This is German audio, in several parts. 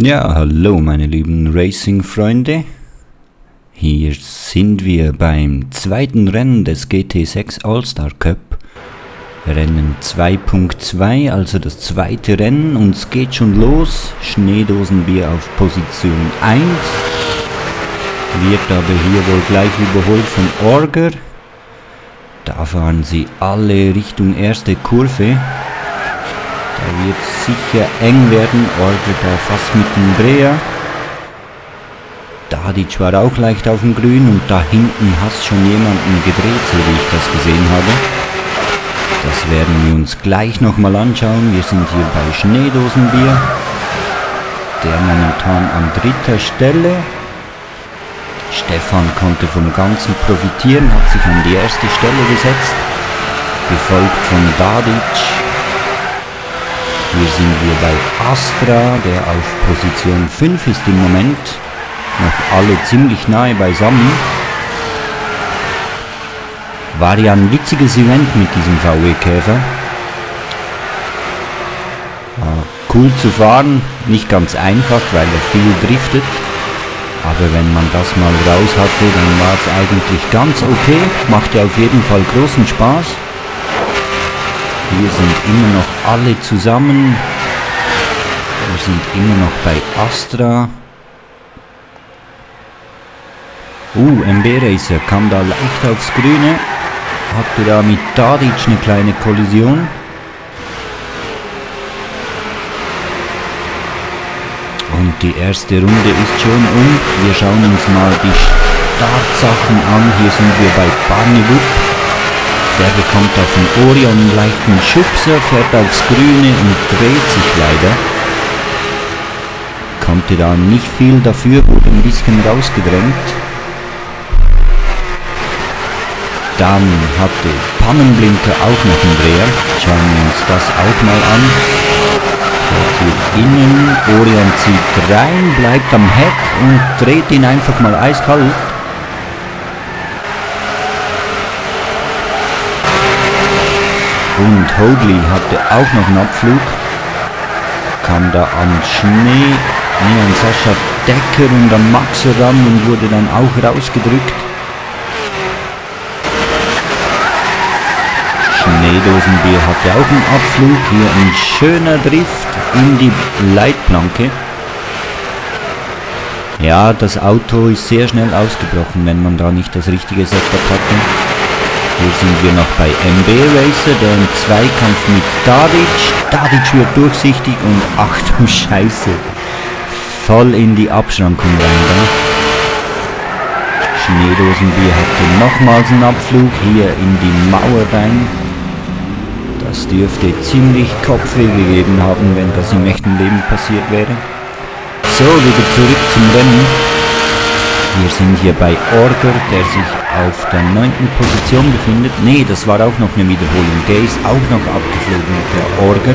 Ja, hallo meine lieben Racing-Freunde. Hier sind wir beim zweiten Rennen des GT6 All-Star Cup. Rennen 2.2, also das zweite Rennen. Uns geht schon los. Schneedosenbier auf Position 1. Wird aber hier wohl gleich überholt von Orger. Da fahren sie alle Richtung erste Kurve. Wird sicher eng werden. Orgel da fast mit dem Dreher. Dadic war auch leicht auf dem Grün und da hinten hast schon jemanden gedreht, so wie ich das gesehen habe. Das werden wir uns gleich nochmal anschauen. Wir sind hier bei Schneedosenbier. Der momentan an dritter Stelle. Stefan konnte vom Ganzen profitieren, hat sich an die erste Stelle gesetzt. Gefolgt von Dadic, hier sind wir bei Astra, der auf Position 5 ist im Moment. Noch alle ziemlich nahe beisammen. War ja ein witziges Event mit diesem VW-Käfer. War cool zu fahren, nicht ganz einfach, weil er viel driftet. Aber wenn man das mal raus hatte, dann war es eigentlich ganz okay. Machte auf jeden Fall großen Spaß. Wir sind immer noch alle zusammen. Wir sind immer noch bei Astra. Uh, MB Racer kam da leicht aufs Grüne. Hatte da mit Tadic eine kleine Kollision. Und die erste Runde ist schon um. Wir schauen uns mal die Startsachen an. Hier sind wir bei Barney Der bekommt auf dem Orion einen leichten Schubser, fährt aufs Grüne und dreht sich leider. Konnte da nicht viel dafür, wurde ein bisschen rausgedrängt. Dann hatte Pannenblinker auch noch einen Dreher. Schauen wir uns das auch mal an. Hier innen, Orion zieht rein, bleibt am Heck und dreht ihn einfach mal eiskalt. Und Hoadley hatte auch noch einen Abflug. Kam da an Schnee, nee, an Sascha Decker und an Max ran und wurde dann auch rausgedrückt. Schneedosenbier hatte auch einen Abflug. Hier ein schöner Drift in die Leitplanke. Ja, das Auto ist sehr schnell ausgebrochen, wenn man da nicht das richtige Setup hatte. Hier sind wir noch bei MB Racer, der im Zweikampf mit Dadic. Dadic wird durchsichtig und ach du Scheiße. Voll in die Abschrankung rein da. Schneedosenbier hatte nochmals einen Abflug hier in die Mauer rein. Das dürfte ziemlich Kopfweh gegeben haben, wenn das im echten Leben passiert wäre. So, wieder zurück zum Rennen. Wir sind hier bei Orger, der sich auf der neunten Position befindet. Ne, das war auch noch eine Wiederholung. Der ist auch noch abgeflogen, der Orger.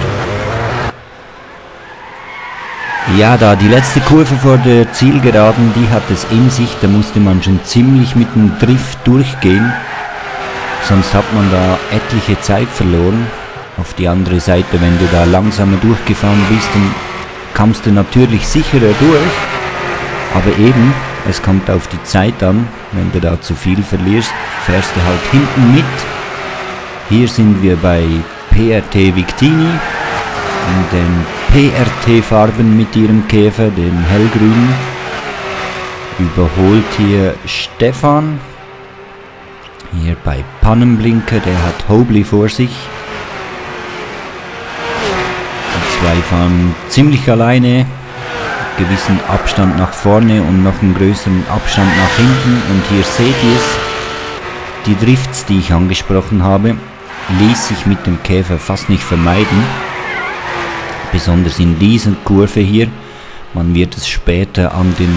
Ja, da die letzte Kurve vor der Zielgeraden, die hat es in sich. Da musste man schon ziemlich mit dem Drift durchgehen. Sonst hat man da etliche Zeit verloren. Auf die andere Seite, wenn du da langsamer durchgefahren bist, dann kamst du natürlich sicherer durch. Aber eben, es kommt auf die Zeit an. Wenn du da zu viel verlierst, fährst du halt hinten mit. Hier sind wir bei PRT Victini in den PRT-Farben mit ihrem Käfer, den hellgrünen. Überholt hier Stefan. Hier bei Pannenblinker, der hat Hobley vor sich. Die zwei fahren ziemlich alleine gewissen Abstand nach vorne und noch einen größeren Abstand nach hinten. Und hier seht ihr es, die Drifts, die ich angesprochen habe, ließ sich mit dem Käfer fast nicht vermeiden. Besonders in dieser Kurve hier. Man wird es später an den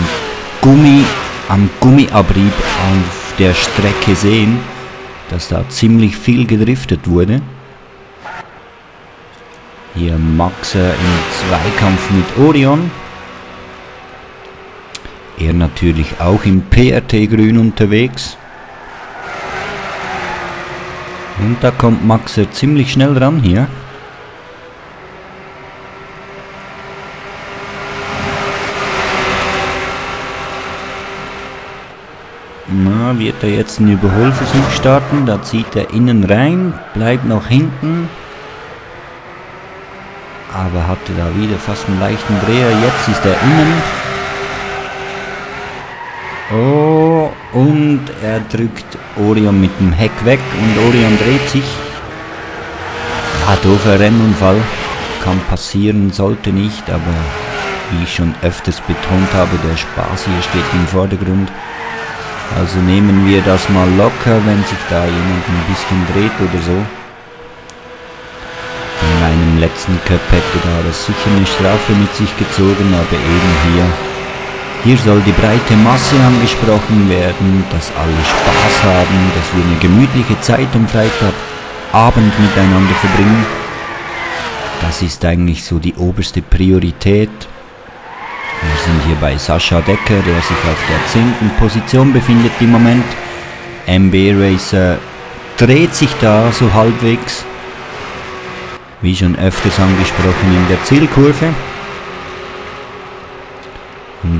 Gummi, am Gummiabrieb auf der Strecke sehen, dass da ziemlich viel gedriftet wurde. Hier Maxer im Zweikampf mit Orion. Er natürlich auch im PRT-Grün unterwegs. Und da kommt Maxer ziemlich schnell ran hier. Na, wird er jetzt einen Überholversuch starten? Da zieht er innen rein, bleibt noch hinten. Aber hatte da wieder fast einen leichten Dreher. Jetzt ist er innen. Oh, und er drückt Orion mit dem Heck weg und Orion dreht sich. Ja, doofer Rennunfall. Kann passieren, sollte nicht, aber wie ich schon öfters betont habe, der Spaß hier steht im Vordergrund. Also nehmen wir das mal locker, wenn sich da jemand ein bisschen dreht oder so. In meinem letzten Cup hätte da das sicher eine Strafe mit sich gezogen, aber eben hier. Hier soll die breite Masse angesprochen werden, dass alle Spaß haben, dass wir eine gemütliche Zeit am Freitagabend miteinander verbringen. Das ist eigentlich so die oberste Priorität. Wir sind hier bei Sascha Decker, der sich auf der 10. Position befindet im Moment. MB Racer dreht sich da so halbwegs. Wie schon öfters angesprochen in der Zielkurve.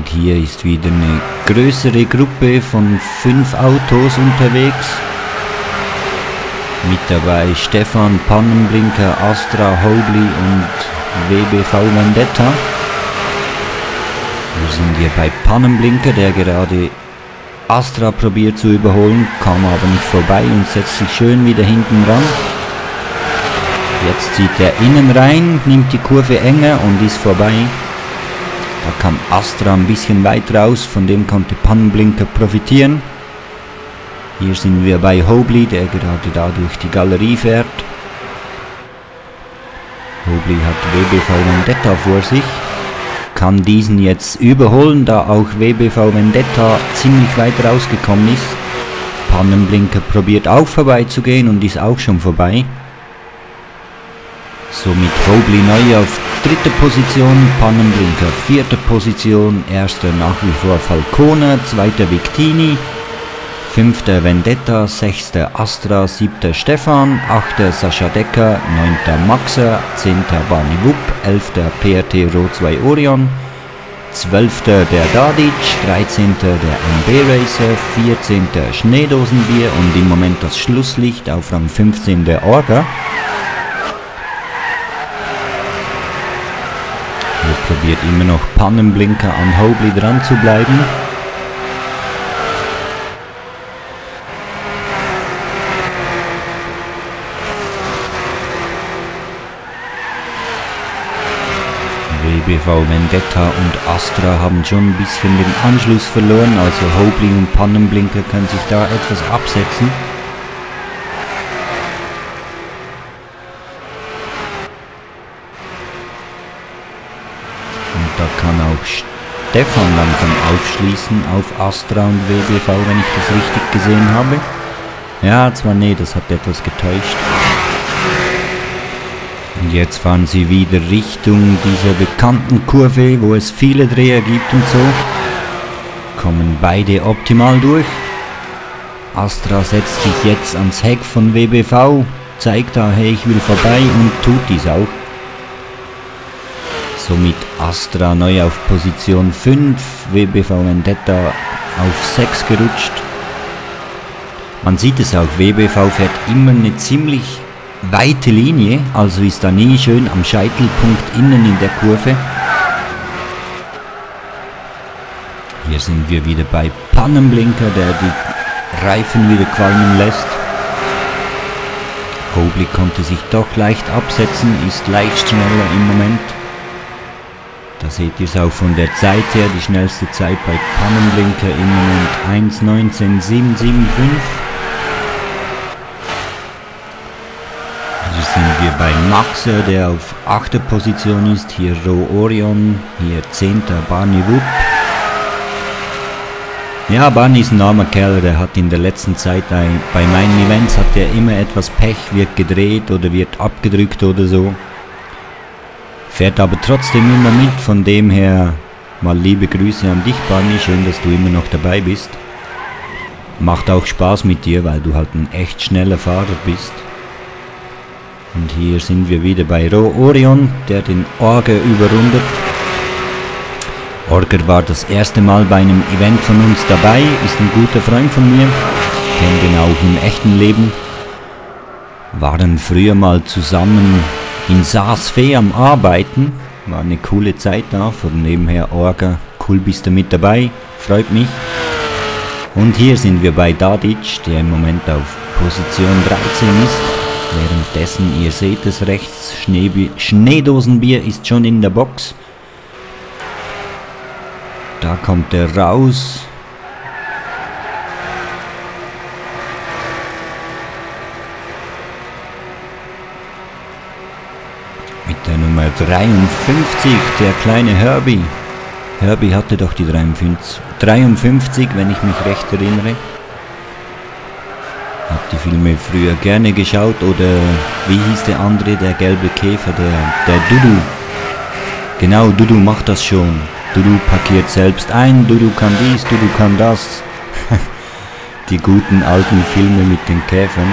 Hier ist wieder eine größere Gruppe von fünf Autos unterwegs. Mit dabei Stefan Pannenblinker, Astra Hobli und WBV Vendetta. Wir sind hier bei Pannenblinker, der gerade Astra probiert zu überholen, kam aber nicht vorbei und setzt sich schön wieder hinten ran. Jetzt zieht er innen rein, nimmt die Kurve enger und ist vorbei. Da kam Astra ein bisschen weit raus, von dem konnte Pannenblinker profitieren. Hier sind wir bei Hobli, der gerade da durch die Galerie fährt. Hobli hat WBV Vendetta vor sich kann diesen jetzt überholen, da auch WBV Vendetta ziemlich weit rausgekommen ist. Pannenblinker probiert auch vorbeizugehen und ist auch schon vorbei. Somit Hobli neu auf dritter Position, Pannenblinker vierte Position, erster nach wie vor Falcone, zweiter Victini, fünfter Vendetta, sechster Astra, siebter Stefan, achter Sascha Decker, neunter Maxer, zehnter Barney Wupp, elfter PRT Rot 2 Orion, zwölfter der Dadic, dreizehnter der MB Racer, vierzehnter Schneedosenbier und im Moment das Schlusslicht auf Rang 15 der Orga. Probiert immer noch Pannenblinker an Hobli dran zu bleiben. WBV Vendetta und Astra haben schon ein bisschen den Anschluss verloren, also Hobli und Pannenblinker können sich da etwas absetzen. Kann auch Stefan langsam aufschließen auf Astra und WBV, wenn ich das richtig gesehen habe. Ja, zwar nee, das hat etwas getäuscht. Und jetzt fahren sie wieder Richtung dieser bekannten Kurve, wo es viele Dreher gibt und so. Kommen beide optimal durch. Astra setzt sich jetzt ans Heck von WBV, zeigt da, hey, ich will vorbei und tut dies auch. Somit Astra neu auf Position 5, WBV Vendetta auf 6 gerutscht. Man sieht es auch, WBV fährt immer eine ziemlich weite Linie, also ist da nie schön am Scheitelpunkt innen in der Kurve. Hier sind wir wieder bei Pannenblinker, der die Reifen wieder qualmen lässt. Hobli konnte sich doch leicht absetzen, ist leicht schneller im Moment. Da seht ihr es auch von der Zeit her, die schnellste Zeit bei Pannenblinker im Moment 1.19.775. sind wir bei Maxer, der auf 8. Position ist. Hier Ro Orion, hier 10. Barney Wupp. Ja, Barney ist ein armer Kerl, der hat in der letzten Zeit bei meinen Events hat er immer etwas Pech, wird gedreht oder wird abgedrückt oder so. Fährt aber trotzdem immer mit, von dem her mal liebe Grüße an dich Barney, schön, dass du immer noch dabei bist. Macht auch Spaß mit dir, weil du halt ein echt schneller Fahrer bist. Und hier sind wir wieder bei Ro Orion, der den Orge überrundet. Orger war das erste Mal bei einem Event von uns dabei, ist ein guter Freund von mir, kennt ihn auch im echten Leben. Waren früher mal zusammen in Saasfee am Arbeiten, war eine coole Zeit da, von nebenher Orger, cool bist du mit dabei, freut mich. Und hier sind wir bei Dadic, der im Moment auf Position 13 ist. Währenddessen, ihr seht es rechts, Schnee Schneedosenbier ist schon in der Box. Da kommt er raus. 53, der kleine Herbie. Herbie hatte doch die 53, 53 wenn ich mich recht erinnere. Hab die Filme früher gerne geschaut oder wie hieß der andere, der gelbe Käfer, der, der Dudu. Genau, Dudu macht das schon. Dudu parkiert selbst ein, Dudu kann dies, Dudu kann das. die guten alten Filme mit den Käfern.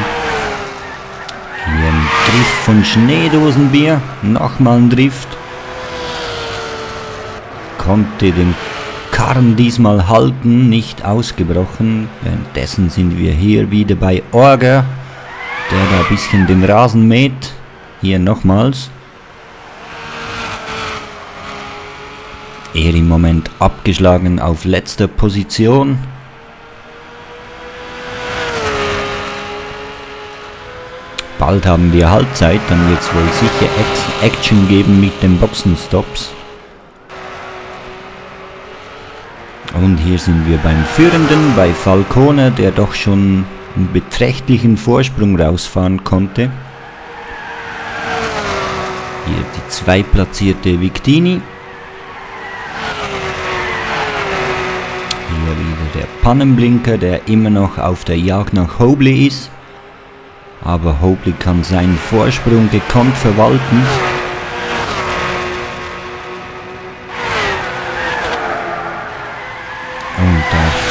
Drift von Schneedosenbier, nochmal ein Drift konnte den Karren diesmal halten, nicht ausgebrochen. Währenddessen sind wir hier wieder bei Orger, der da ein bisschen den Rasen mäht. Hier nochmals. Er im Moment abgeschlagen auf letzter Position. Bald haben wir Halbzeit, dann wird es wohl sicher Action geben mit den Boxenstops. Und hier sind wir beim Führenden, bei Falcone, der doch schon einen beträchtlichen Vorsprung rausfahren konnte. Hier die zweitplatzierte Victini. Hier wieder der Pannenblinker, der immer noch auf der Jagd nach Hobley ist. Aber Hobley kann seinen Vorsprung gekonnt verwalten.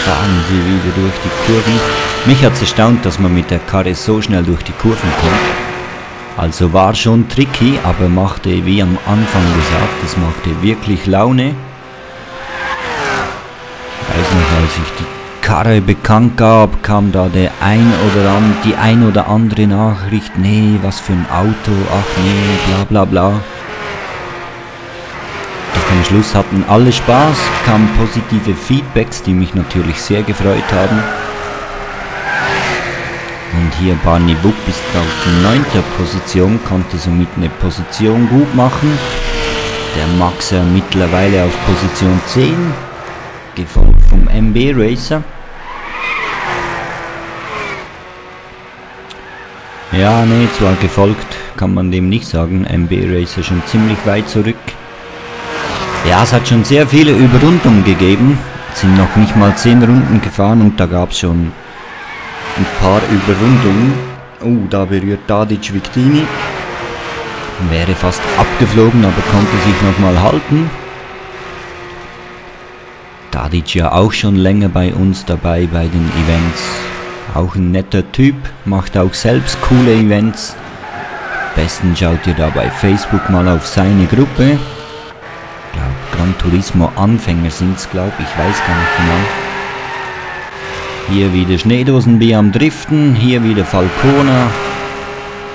fahren sie wieder durch die Kurven. Mich hat es erstaunt, dass man mit der Karre so schnell durch die Kurven kommt. Also war schon tricky, aber machte, wie am Anfang gesagt, es machte wirklich Laune. Ich weiß noch, als ich die Karre bekannt gab, kam da der ein oder an, die ein oder andere Nachricht, nee, was für ein Auto, ach nee, bla bla bla. Am Schluss hatten alle Spaß, kamen positive Feedbacks, die mich natürlich sehr gefreut haben. Und hier Barney Book bis auf 9. Position, konnte somit eine Position gut machen. Der Maxer mittlerweile auf Position 10, gefolgt vom MB Racer. Ja, nee, zwar gefolgt kann man dem nicht sagen, MB Racer schon ziemlich weit zurück. Ja, es hat schon sehr viele Überrundungen gegeben. Sind noch nicht mal 10 Runden gefahren und da gab es schon ein paar Überrundungen. Oh, da berührt Tadic Victini. Wäre fast abgeflogen, aber konnte sich nochmal halten. Tadic ja auch schon länger bei uns dabei bei den Events. Auch ein netter Typ, macht auch selbst coole Events. Besten schaut ihr da bei Facebook mal auf seine Gruppe. Gran Turismo Anfänger sind es, glaube ich, weiß gar nicht genau. Hier wieder Schneedosenbier am Driften, hier wieder Falcona.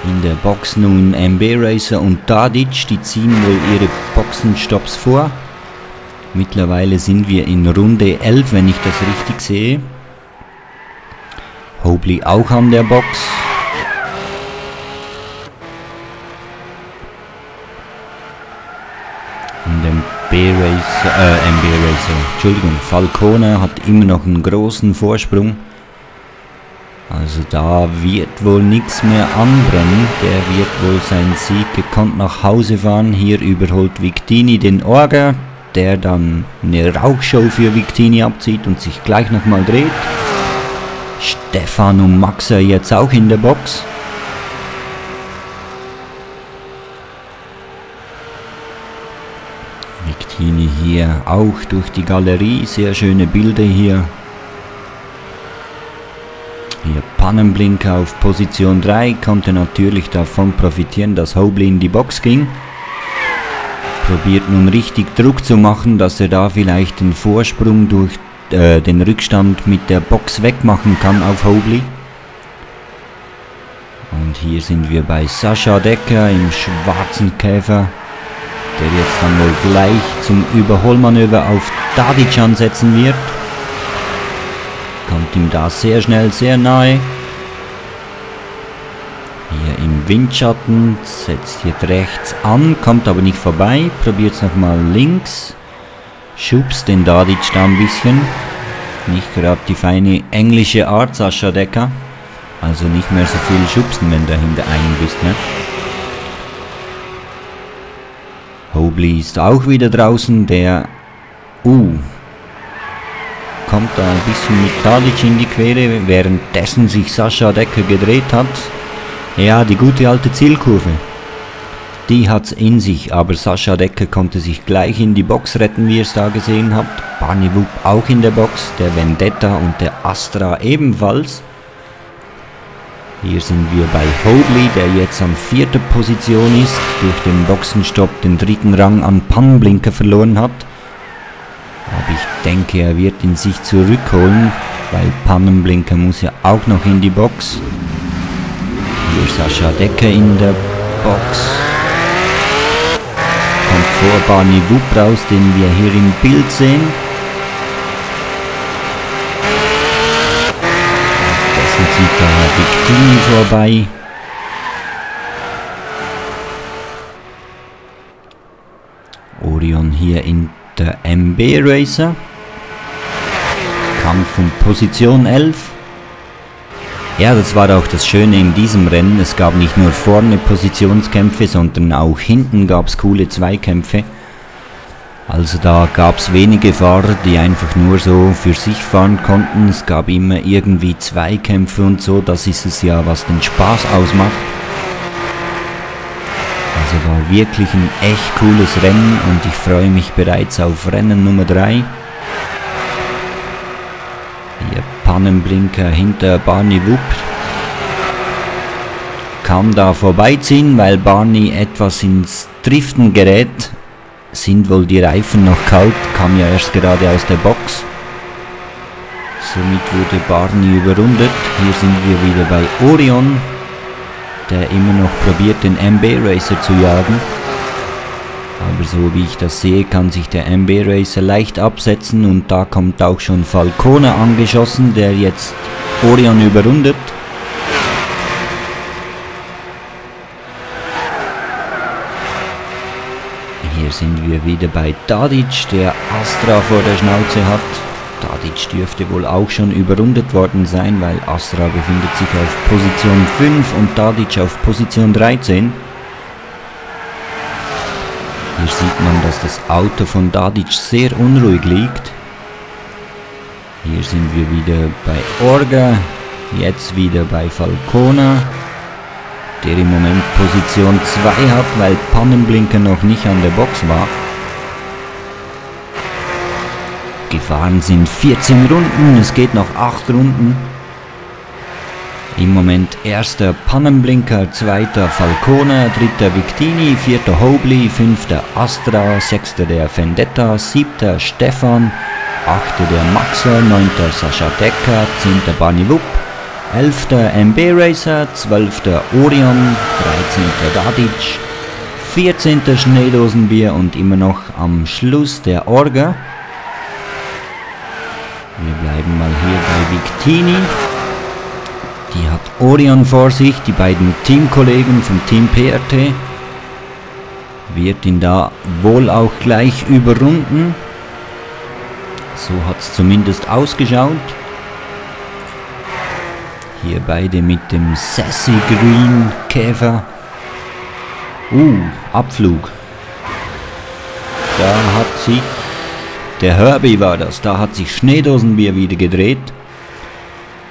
In der Box nun MB Racer und Tadic, die ziehen wohl ihre Boxenstops vor. Mittlerweile sind wir in Runde 11, wenn ich das richtig sehe. Hobley auch an der Box. B-Racer, äh, MB Racer, Entschuldigung, Falcone hat immer noch einen großen Vorsprung. Also da wird wohl nichts mehr anbrennen. Der wird wohl seinen Sieg gekonnt nach Hause fahren. Hier überholt Victini den Orga, der dann eine Rauchshow für Victini abzieht und sich gleich nochmal dreht. Stefano Maxer jetzt auch in der Box. Kini hier auch durch die Galerie. Sehr schöne Bilder hier. Hier Pannenblinker auf Position 3. Konnte natürlich davon profitieren, dass Hobley in die Box ging. Probiert nun richtig Druck zu machen, dass er da vielleicht den Vorsprung durch äh, den Rückstand mit der Box wegmachen kann auf Hobley. Und hier sind wir bei Sascha Decker im schwarzen Käfer, der jetzt dann wohl gleich zum Überholmanöver auf Dadic ansetzen wird. Kommt ihm da sehr schnell, sehr nahe. Hier im Windschatten, setzt jetzt rechts an, kommt aber nicht vorbei, probiert es nochmal links. Schubst den Dadic da ein bisschen. Nicht gerade die feine englische Art, Sascha Decker. Also nicht mehr so viel schubsen, wenn du hinter einem bist, ne? Hobley ist auch wieder draußen, der... Uh, kommt da ein bisschen mit Tadic in die Quere, währenddessen sich Sascha Decker gedreht hat. Ja, die gute alte Zielkurve. Die hat's in sich, aber Sascha Decker konnte sich gleich in die Box retten, wie ihr es da gesehen habt. Barney Wupp auch in der Box, der Vendetta und der Astra ebenfalls. Hier sind wir bei Hoadley, der jetzt an vierter Position ist, durch den Boxenstopp den dritten Rang an Pannenblinker verloren hat. Aber ich denke, er wird ihn sich zurückholen, weil Pannenblinker muss ja auch noch in die Box. Hier Sascha Decker in der Box. Barney Wupp raus, den wir hier im Bild sehen. Dessen zieht da Victini vorbei. Orion hier in der MB Racer. Kampf um Position 11. Ja, das war auch das Schöne in diesem Rennen. Es gab nicht nur vorne Positionskämpfe, sondern auch hinten gab es coole Zweikämpfe. Also da gab es wenige Fahrer, die einfach nur so für sich fahren konnten. Es gab immer irgendwie Zweikämpfe und so. Das ist es ja, was den Spaß ausmacht. Also war wirklich ein echt cooles Rennen und ich freue mich bereits auf Rennen Nummer 3. Hier Pannenblinker hinter Barney Wupp. Kann da vorbeiziehen, weil Barney etwas ins Driften gerät. Sind wohl die Reifen noch kalt, kam ja erst gerade aus der Box. Somit wurde Barney überrundet. Hier sind wir wieder bei Orion, der immer noch probiert, den MB Racer zu jagen. Aber so wie ich das sehe, kann sich der MB Racer leicht absetzen und da kommt auch schon Falcone angeschossen, der jetzt Orion überrundet. Hier sind wir wieder bei Tadic, der Astra vor der Schnauze hat. Tadic dürfte wohl auch schon überrundet worden sein, weil Astra befindet sich auf Position 5 und Tadic auf Position 13. Hier sieht man, dass das Auto von Dadic sehr unruhig liegt. Hier sind wir wieder bei Orga, jetzt wieder bei Falcona, der im Moment Position 2 hat, weil Pannenblinker noch nicht an der Box war. Gefahren sind 14 Runden, es geht noch 8 Runden. Im Moment erster Pannenblinker, zweiter Falcone, dritter Victini, vierter Hobley, fünfter Astra, sechster der Vendetta, siebter Stefan, achter der Maxer, neunter Sascha Decker, zehnter Barney Wupp, elfter MB Racer, zwölfter Orion, dreizehnter Dadic, vierzehnter Schneedosenbier und immer noch am Schluss der Orga. Wir bleiben mal hier bei Victini. Hat Orion vor sich, die beiden Teamkollegen vom Team PRT. Wird ihn da wohl auch gleich überrunden. So hat es zumindest ausgeschaut. Hier beide mit dem Sassy Green Käfer. Uh, Abflug. Da hat sich, der Herbie war das, da hat sich Schneedosenbier wieder gedreht.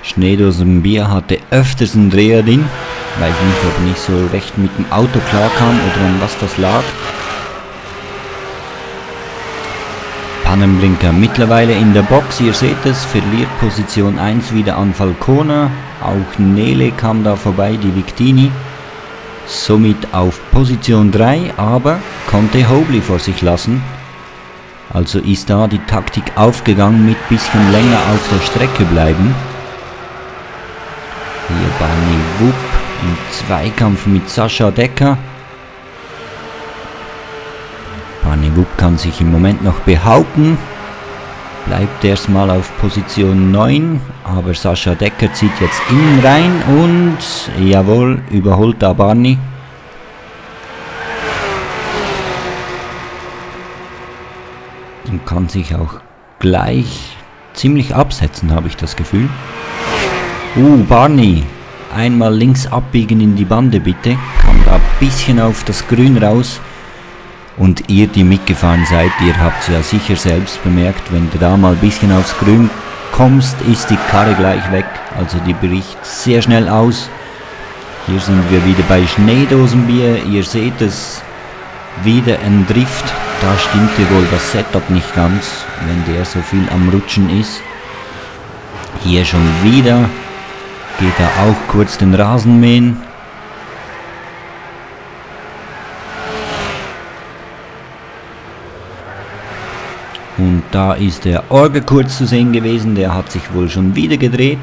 Schneedosenbier hatte öfters einen Dreher drin. Weiß nicht, ob er nicht so recht mit dem Auto klarkam oder an was das lag. Pannenblinker mittlerweile in der Box, ihr seht es, verliert Position 1 wieder an Falcona. Auch Nele kam da vorbei, die Victini. somit auf Position 3, aber konnte Hobley vor sich lassen. Also ist da die Taktik aufgegangen mit bisschen länger auf der Strecke bleiben. Barney Wupp im Zweikampf mit Sascha Decker. Barney Wupp kann sich im Moment noch behaupten. Bleibt erstmal auf Position 9, aber Sascha Decker zieht jetzt innen rein und jawohl, überholt da Barney. Und kann sich auch gleich ziemlich absetzen, habe ich das Gefühl. Uh, Barney, einmal links abbiegen in die Bande bitte. Kam da ein bisschen auf das Grün raus. Und ihr, die mitgefahren seid, ihr habt es ja sicher selbst bemerkt, wenn du da mal ein bisschen aufs Grün kommst, ist die Karre gleich weg. Also die bricht sehr schnell aus. Hier sind wir wieder bei Schneedosenbier. Ihr seht es, wieder ein Drift. Da stimmte wohl das Setup nicht ganz, wenn der so viel am Rutschen ist. Hier schon wieder. Geht er auch kurz den Rasen mähen. Und da ist der Orgel kurz zu sehen gewesen, der hat sich wohl schon wieder gedreht.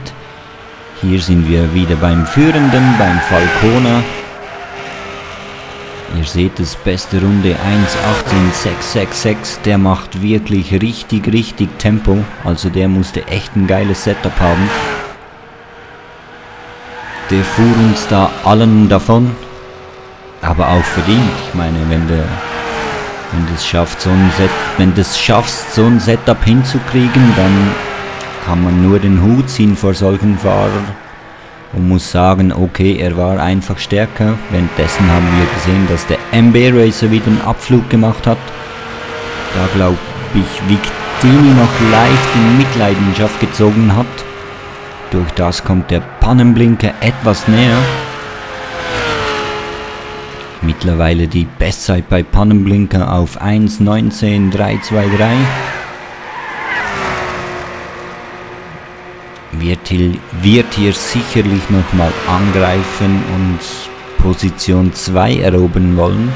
Hier sind wir wieder beim Führenden, beim Falcona. Ihr seht es, beste Runde 1.18.666. Der macht wirklich richtig, richtig Tempo. Also der musste echt ein geiles Setup haben. Der fuhr uns da allen davon. Aber auch verdient. Ich meine, wenn der wenn das schafft, so ein Set, schaffst, so ein Setup hinzukriegen, dann kann man nur den Hut ziehen vor solchen Fahrern und muss sagen, okay, er war einfach stärker. Währenddessen haben wir gesehen, dass der MB Racer wieder einen Abflug gemacht hat. Da glaube ich, Victini noch leicht in Mitleidenschaft gezogen hat. Durch das kommt der Pannenblinker etwas näher. Mittlerweile die Bestzeit bei Pannenblinker auf 1.19.323. Wird wird hier sicherlich nochmal angreifen und Position 2 erobern wollen.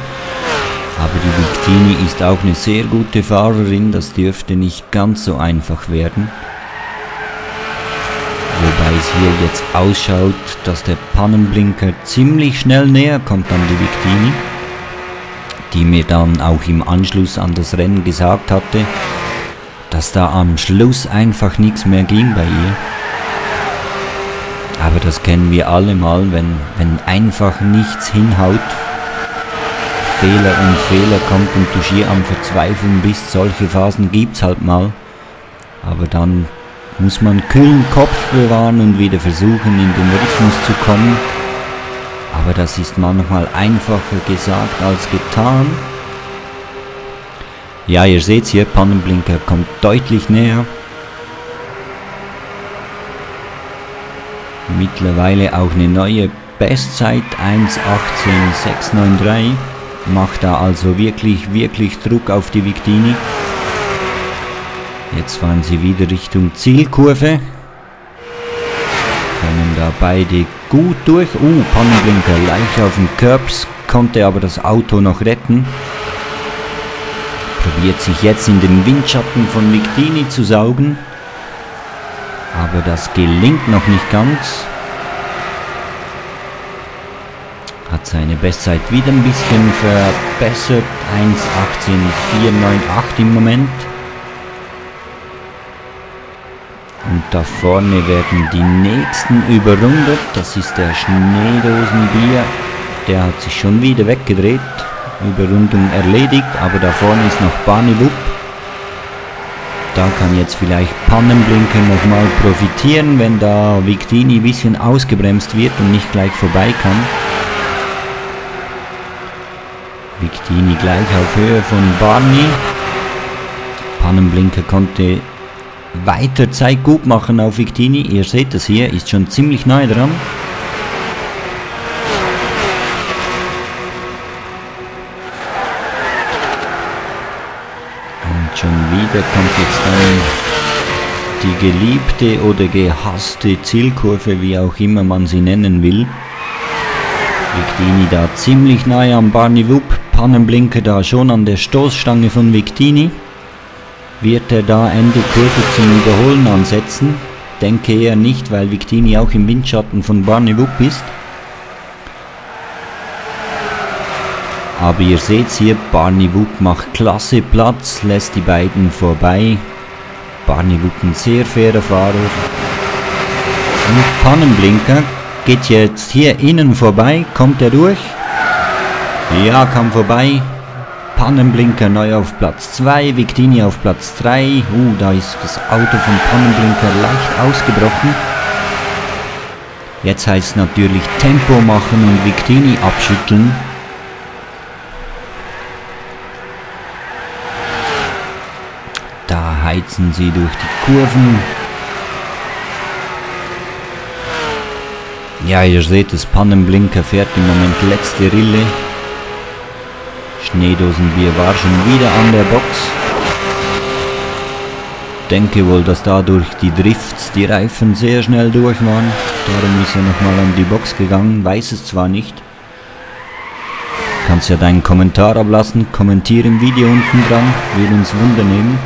Aber die Victini ist auch eine sehr gute Fahrerin, das dürfte nicht ganz so einfach werden. Es hier jetzt ausschaut, dass der Pannenblinker ziemlich schnell näher kommt an die Victini, die mir dann auch im Anschluss an das Rennen gesagt hatte, dass da am Schluss einfach nichts mehr ging bei ihr. Aber das kennen wir alle mal, wenn, wenn einfach nichts hinhaut, Fehler und Fehler kommt und du schier am Verzweifeln bist, solche Phasen gibt's halt mal. Aber dann muss man kühlen Kopf bewahren und wieder versuchen, in den Rhythmus zu kommen. Aber das ist manchmal einfacher gesagt als getan. Ja, ihr seht hier, Pannenblinker kommt deutlich näher. Mittlerweile auch eine neue Bestzeit 1.18.693. Macht da also wirklich, wirklich Druck auf die Victini. Jetzt fahren sie wieder Richtung Zielkurve. Kommen da beide gut durch. Uh, Pannenblinker leicht auf den Curbs, konnte aber das Auto noch retten. Probiert sich jetzt in den Windschatten von Victini zu saugen. Aber das gelingt noch nicht ganz. Hat seine Bestzeit wieder ein bisschen verbessert. 1.18.498 im Moment. Und da vorne werden die nächsten überrundet. Das ist der Schneedosenbier. Der hat sich schon wieder weggedreht. Überrundung erledigt. Aber da vorne ist noch Barney-Wupp. Da kann jetzt vielleicht Pannenblinker nochmal profitieren, wenn da Victini ein bisschen ausgebremst wird und nicht gleich vorbei kann. Victini gleich auf Höhe von Barney. Pannenblinker konnte weiter Zeit gut machen auf Victini. Ihr seht das hier, ist schon ziemlich nahe dran. Und schon wieder kommt jetzt dann die geliebte oder gehasste Zielkurve, wie auch immer man sie nennen will. Victini da ziemlich nahe am Barney Wupp. Pannenblinker da schon an der Stoßstange von Victini. Wird er da Ende Kurve zum Überholen ansetzen? Denke eher nicht, weil Victini auch im Windschatten von Barney Wupp ist. Aber ihr seht hier, Barney Wupp macht klasse Platz, lässt die beiden vorbei. Barney Wupp ein sehr fairer Fahrer. Und Pannenblinker geht jetzt hier innen vorbei. Kommt er durch? Ja, kam vorbei. Pannenblinker neu auf Platz 2, Victini auf Platz 3. Uh, da ist das Auto von Pannenblinker leicht ausgebrochen. Jetzt heißt es natürlich Tempo machen und Victini abschütteln. Da heizen sie durch die Kurven. Ja, ihr seht, das Pannenblinker fährt im Moment letzte Rille. Schneedosenbier war schon wieder an der Box. Denke wohl, dass dadurch die Drifts, die Reifen sehr schnell durch waren. Darum ist er nochmal an die Box gegangen, weiß es zwar nicht. Kannst ja deinen Kommentar ablassen, kommentiere im Video unten dran, will uns Wunder nehmen.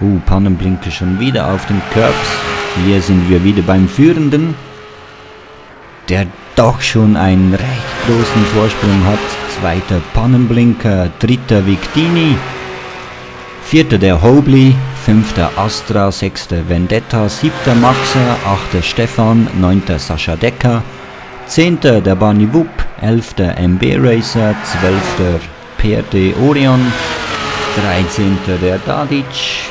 Uh, Pannenblinker schon wieder auf den Curbs. Hier sind wir wieder beim Führenden, der doch schon einen recht großen Vorsprung hat. Zweiter Pannenblinker, dritter Victini, vierter der Hobley, fünfter Astra, sechster Vendetta, siebter Maxer, achter Stefan, neunter Sascha Decker, zehnter der Barney Wupp, elfter MB Racer, zwölfter PRD Orion, dreizehnter der Dadic,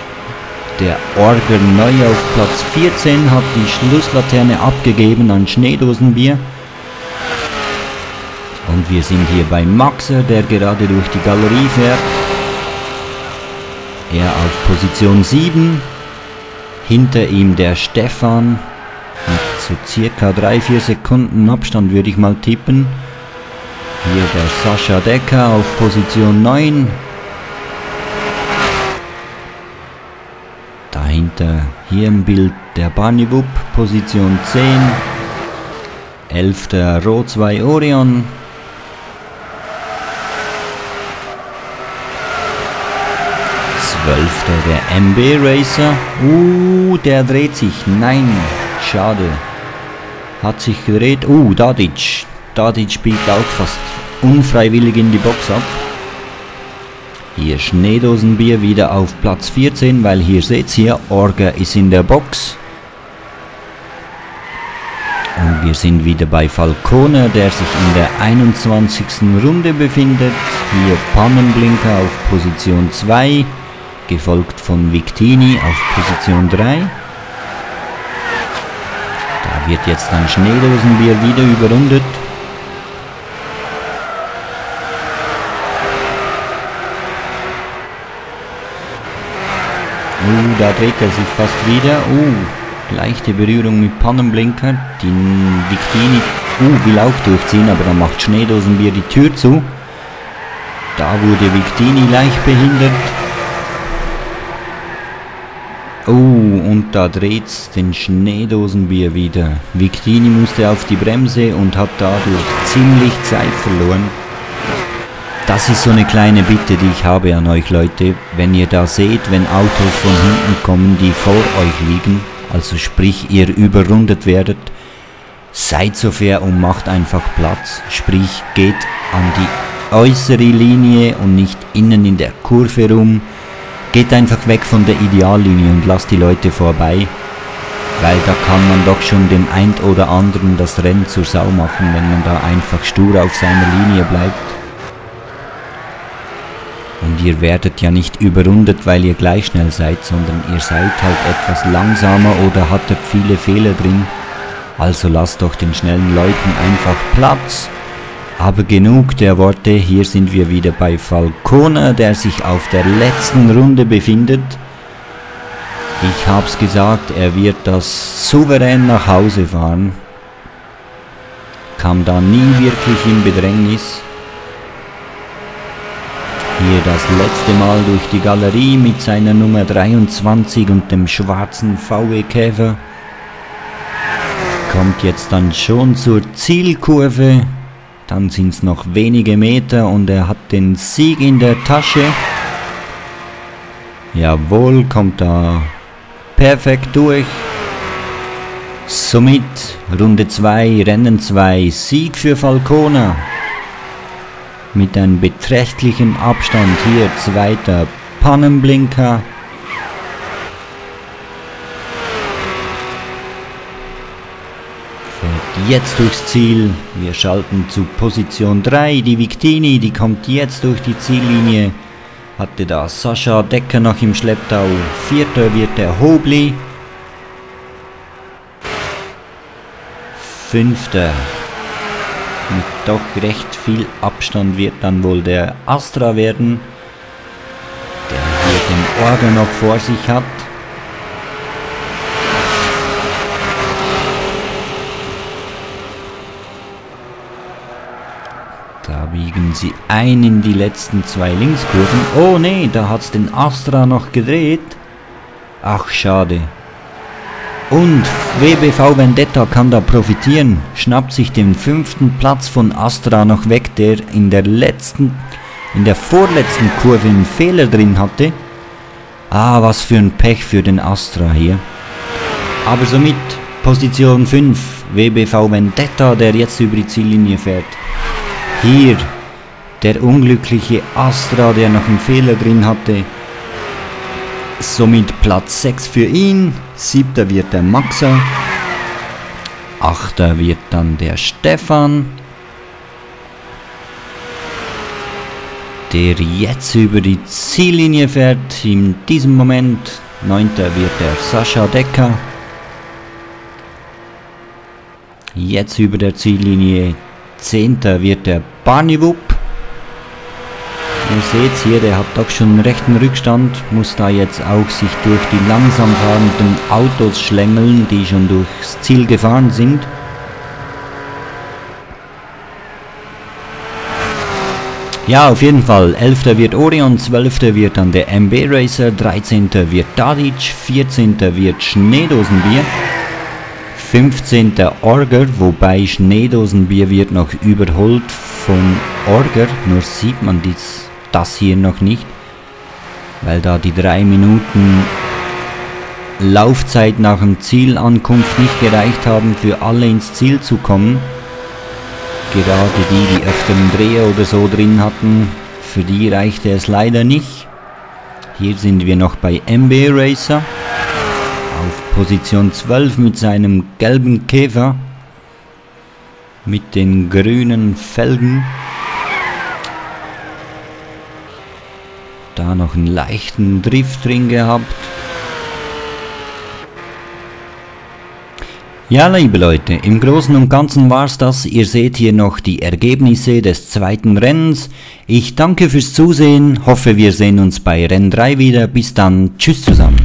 der Orger neu auf Platz 14 hat die Schlusslaterne abgegeben an Schneedosenbier. Und wir sind hier bei Maxer, der gerade durch die Galerie fährt. Er auf Position 7. Hinter ihm der Stefan. Mit so circa 3-4 Sekunden Abstand würde ich mal tippen. Hier der Sascha Decker auf Position 9. Dahinter hier im Bild der Barney-Wupp, Position 10. 11. Ro 2 Orion. 12. der MB Racer. Uh, der dreht sich. Nein, schade. Hat sich gedreht. Uh, Dadic. Dadic biegt auch fast unfreiwillig in die Box ab. Hier Schneedosenbier wieder auf Platz 14, weil hier seht ihr, Orga ist in der Box. Und wir sind wieder bei Falcone, der sich in der 21. Runde befindet. Hier Pannenblinker auf Position 2 gefolgt von Victini auf Position 3. Da wird jetzt ein Schneedosenbier wieder überrundet. Uh, da dreht er sich fast wieder. Uh, leichte Berührung mit Pannenblinker. Die Victini uh, will auch durchziehen, aber dann macht Schneedosenbier die Tür zu. Da wurde Victini leicht behindert. Oh, und da dreht's den Schneedosenbier wieder. Victini musste auf die Bremse und hat dadurch ziemlich Zeit verloren. Das ist so eine kleine Bitte, die ich habe an euch Leute. Wenn ihr da seht, wenn Autos von hinten kommen, die vor euch liegen, also sprich ihr überrundet werdet, seid so fair und macht einfach Platz. Sprich, geht an die äußere Linie und nicht innen in der Kurve rum Geht einfach weg von der Ideallinie und lasst die Leute vorbei, weil da kann man doch schon dem ein oder anderen das Rennen zur Sau machen, wenn man da einfach stur auf seiner Linie bleibt. Und ihr werdet ja nicht überrundet, weil ihr gleich schnell seid, sondern ihr seid halt etwas langsamer oder hattet viele Fehler drin. Also lasst doch den schnellen Leuten einfach Platz aber genug der Worte, hier sind wir wieder bei Falcone, der sich auf der letzten Runde befindet. Ich hab's gesagt, er wird das souverän nach Hause fahren. Kam da nie wirklich in Bedrängnis. Hier das letzte Mal durch die Galerie mit seiner Nummer 23 und dem schwarzen VW Käfer. Kommt jetzt dann schon zur Zielkurve Dann sind es noch wenige Meter und er hat den Sieg in der Tasche. Jawohl, kommt da perfekt durch. Somit Runde 2, Rennen 2, Sieg für Falcona. Mit einem beträchtlichen Abstand hier zweiter Pannenblinker. Fährt jetzt durchs Ziel. Wir schalten zu Position 3. Die Victini, die kommt jetzt durch die Ziellinie. Hatte da Sascha Decker noch im Schlepptau. Vierter wird der Hobli. Fünfter. Mit doch recht viel Abstand wird dann wohl der Astra werden. Der hier den Orgel noch vor sich hat. Da biegen sie ein in die letzten zwei Linkskurven. Oh nee, da hat es den Astra noch gedreht. Ach, schade. Und WBV Vendetta kann da profitieren, schnappt sich den fünften Platz von Astra noch weg, der in der letzten, in der vorletzten Kurve einen Fehler drin hatte. Ah, was für ein Pech für den Astra hier. Aber somit Position 5, WBV Vendetta, der jetzt über die Ziellinie fährt. Hier der unglückliche Astra, der noch einen Fehler drin hatte. Somit Platz 6 für ihn. Siebter wird der Maxer. Achter wird dann der Stefan. Der jetzt über die Ziellinie fährt. In diesem Moment. Neunter wird der Sascha Decker. Jetzt über der Ziellinie. Zehnter wird der Barney Wupp. Ihr seht hier, der hat doch schon einen rechten Rückstand, muss da jetzt auch sich durch die langsam fahrenden Autos schlängeln, die schon durchs Ziel gefahren sind. Ja, auf jeden Fall. 11. wird Orion, 12. wird dann der MB Racer, 13. wird Dadic, 14. wird Schneedosenbier, 15. Orger, wobei Schneedosenbier wird noch überholt von Orger, nur sieht man dies das hier noch nicht, weil da die drei Minuten Laufzeit nach dem Zielankunft nicht gereicht haben, für alle ins Ziel zu kommen. Gerade die, die öfteren Dreher oder so drin hatten, für die reichte es leider nicht. Hier sind wir noch bei MB Racer. Auf Position 12 mit seinem gelben Käfer. Mit den grünen Felgen. Noch einen leichten Drift drin gehabt. Ja, liebe Leute, im Großen und Ganzen war's das. Ihr seht hier noch die Ergebnisse des zweiten Rennens. Ich danke fürs Zusehen, hoffe wir sehen uns bei Renn 3 wieder. Bis dann, tschüss zusammen.